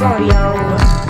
for you.